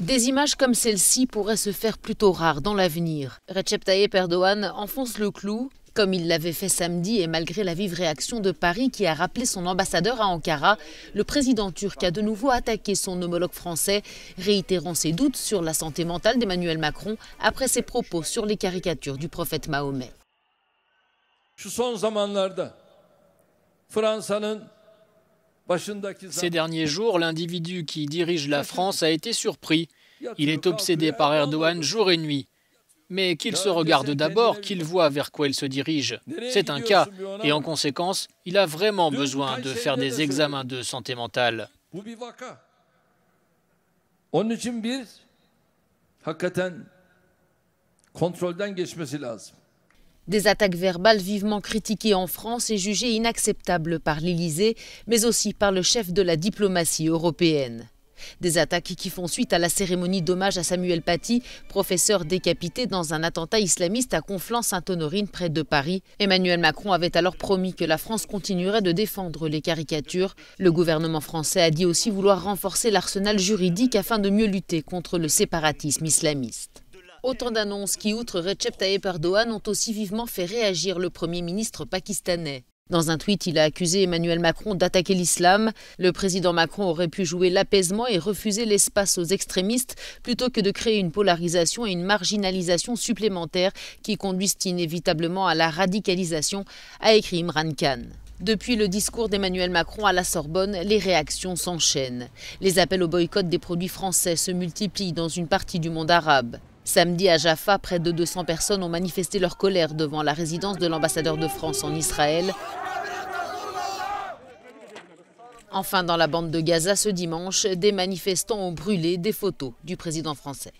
Des images comme celle-ci pourraient se faire plutôt rares dans l'avenir. Recep Tayyip Erdogan enfonce le clou, comme il l'avait fait samedi et malgré la vive réaction de Paris qui a rappelé son ambassadeur à Ankara, le président turc a de nouveau attaqué son homologue français, réitérant ses doutes sur la santé mentale d'Emmanuel Macron après ses propos sur les caricatures du prophète Mahomet. Ces derniers jours, l'individu qui dirige la France a été surpris. Il est obsédé par Erdogan jour et nuit. Mais qu'il se regarde d'abord, qu'il voit vers quoi il se dirige. C'est un cas, et en conséquence, il a vraiment besoin de faire des examens de santé mentale. Des attaques verbales vivement critiquées en France et jugées inacceptables par l'Élysée, mais aussi par le chef de la diplomatie européenne. Des attaques qui font suite à la cérémonie d'hommage à Samuel Paty, professeur décapité dans un attentat islamiste à Conflans-Sainte-Honorine près de Paris. Emmanuel Macron avait alors promis que la France continuerait de défendre les caricatures. Le gouvernement français a dit aussi vouloir renforcer l'arsenal juridique afin de mieux lutter contre le séparatisme islamiste. Autant d'annonces qui, outre Recep Tayyip Erdogan, ont aussi vivement fait réagir le Premier ministre pakistanais. Dans un tweet, il a accusé Emmanuel Macron d'attaquer l'islam. Le président Macron aurait pu jouer l'apaisement et refuser l'espace aux extrémistes plutôt que de créer une polarisation et une marginalisation supplémentaires qui conduisent inévitablement à la radicalisation, a écrit Imran Khan. Depuis le discours d'Emmanuel Macron à la Sorbonne, les réactions s'enchaînent. Les appels au boycott des produits français se multiplient dans une partie du monde arabe. Samedi à Jaffa, près de 200 personnes ont manifesté leur colère devant la résidence de l'ambassadeur de France en Israël. Enfin, dans la bande de Gaza ce dimanche, des manifestants ont brûlé des photos du président français.